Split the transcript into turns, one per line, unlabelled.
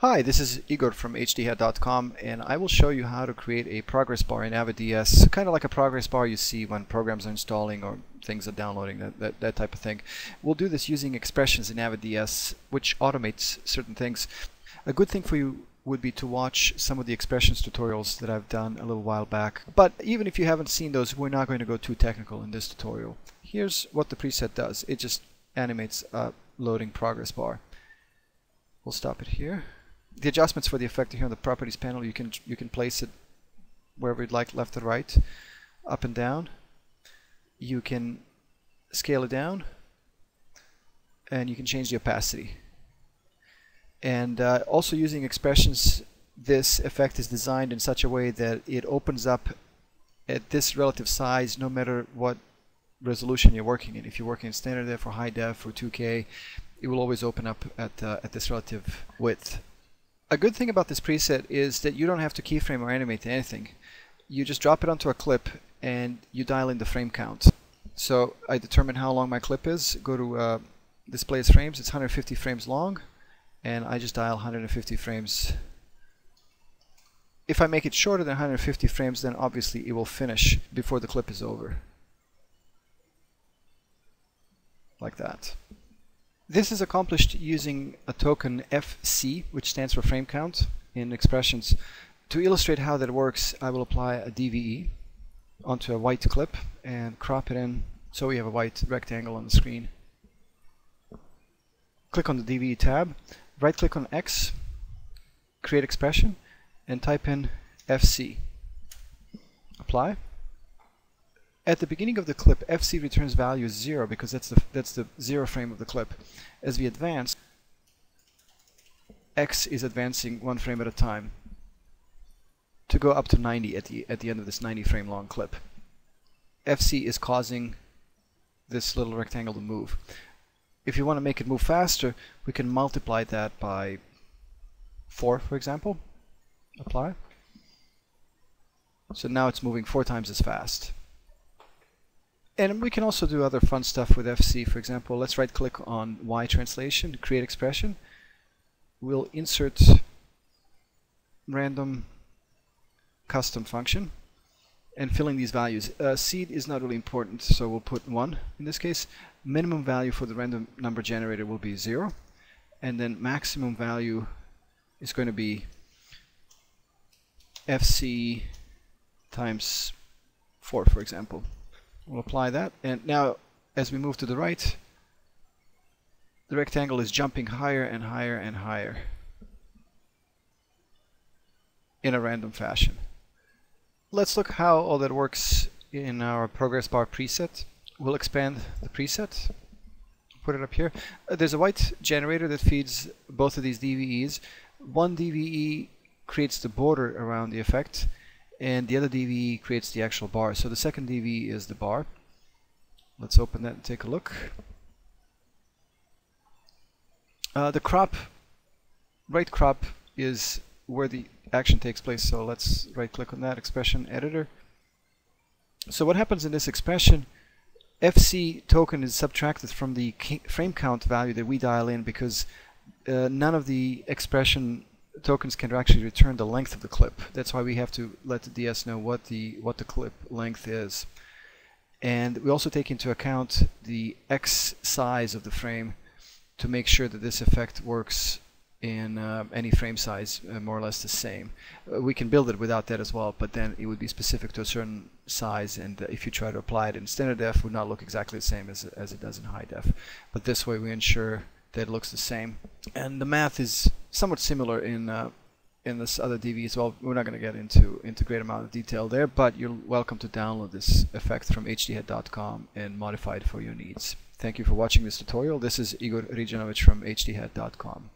Hi, this is Igor from hdhat.com and I will show you how to create a progress bar in Avid DS, kind of like a progress bar you see when programs are installing or things are downloading, that, that, that type of thing. We'll do this using expressions in Avid DS, which automates certain things. A good thing for you would be to watch some of the expressions tutorials that I've done a little while back. But even if you haven't seen those, we're not going to go too technical in this tutorial. Here's what the preset does. It just animates a loading progress bar. We'll stop it here the adjustments for the effect here on the properties panel, you can you can place it wherever you'd like, left or right, up and down. You can scale it down, and you can change the opacity. And uh, also using expressions, this effect is designed in such a way that it opens up at this relative size no matter what resolution you're working in. If you're working in standard def or high def or 2K, it will always open up at, uh, at this relative width. A good thing about this preset is that you don't have to keyframe or animate anything. You just drop it onto a clip and you dial in the frame count. So I determine how long my clip is, go to uh, display as frames, it's 150 frames long, and I just dial 150 frames. If I make it shorter than 150 frames, then obviously it will finish before the clip is over. Like that. This is accomplished using a token FC, which stands for frame count in expressions. To illustrate how that works, I will apply a DVE onto a white clip and crop it in so we have a white rectangle on the screen. Click on the DVE tab, right click on X, create expression, and type in FC. Apply. At the beginning of the clip, FC returns value 0 because that's the, that's the zero frame of the clip. As we advance, X is advancing one frame at a time to go up to 90 at the, at the end of this 90 frame long clip. FC is causing this little rectangle to move. If you want to make it move faster, we can multiply that by 4, for example. Apply. So now it's moving four times as fast. And we can also do other fun stuff with FC. For example, let's right click on Y translation, create expression. We'll insert random custom function and filling these values. Uh, seed is not really important, so we'll put 1 in this case. Minimum value for the random number generator will be 0. And then maximum value is going to be FC times 4, for example. We'll apply that. And now, as we move to the right, the rectangle is jumping higher and higher and higher in a random fashion. Let's look how all that works in our progress bar preset. We'll expand the preset, put it up here. Uh, there's a white generator that feeds both of these DVEs. One DVE creates the border around the effect, and the other DV creates the actual bar. So the second DV is the bar. Let's open that and take a look. Uh, the crop, right crop is where the action takes place. So let's right click on that expression editor. So what happens in this expression, FC token is subtracted from the frame count value that we dial in because uh, none of the expression tokens can actually return the length of the clip. That's why we have to let the DS know what the what the clip length is. And we also take into account the X size of the frame to make sure that this effect works in uh, any frame size uh, more or less the same. Uh, we can build it without that as well, but then it would be specific to a certain size and uh, if you try to apply it in standard def would not look exactly the same as, as it does in high def. But this way we ensure that it looks the same. And the math is somewhat similar in uh, in this other DV as well. We're not going to get into into great amount of detail there, but you're welcome to download this effect from hdhat.com and modify it for your needs. Thank you for watching this tutorial. This is Igor Riđanović from hdhat.com.